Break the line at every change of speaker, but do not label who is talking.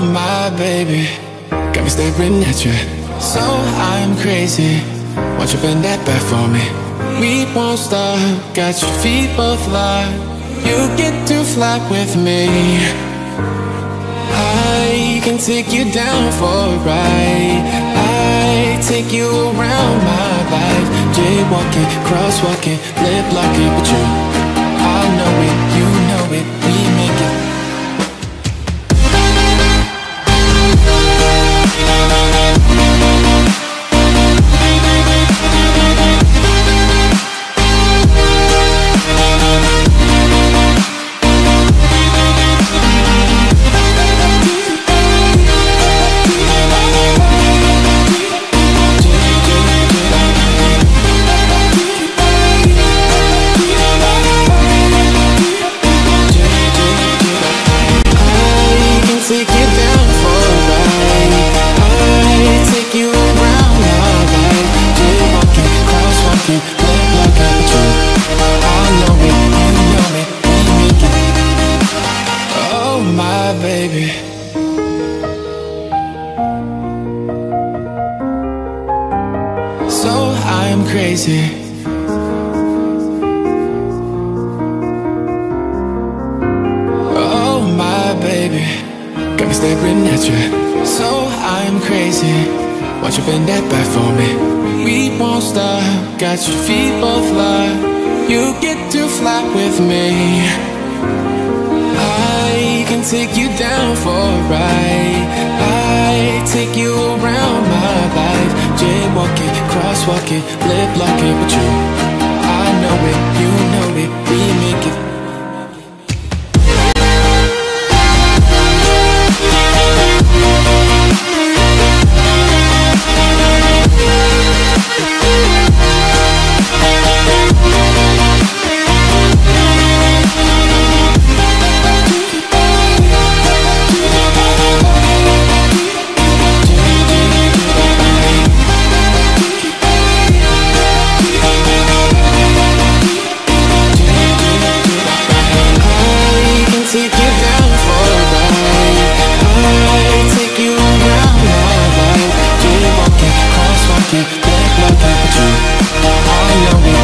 my baby, got me staring at you. So I'm crazy. Won't you bend that back for me? We won't stop. Got your feet both locked. You get to fly with me. I can take you down for a ride. I take you around my life. Jaywalking, crosswalking, lip locking, but you. I'm crazy. Oh my baby, got me staring at you. So I'm crazy. Won't you bend that back for me? We won't stop. Got your feet both locked. You get to fly with me. I can take you down for a ride. Crosswalking, lip locking, but you. I know it, you know my paper too. I know